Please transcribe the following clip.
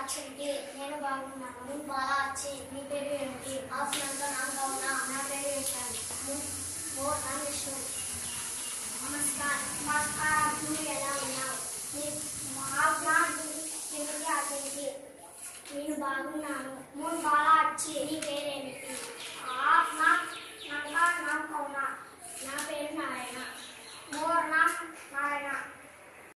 ఆచండి నేను బాగున్నాను. నువ్వు బాగా ఆచి నీ పేరు ఏంటి ఆఫ్నంతా నాకు బాగున్నా నా పేరు ఏంటండి విష్ణు నమస్కారం. నమస్కారం. నువ్వు ఎలా ఉన్నావు? ఆఫ్నా నిమిటి ఆచండి నేను బాగున్నాను.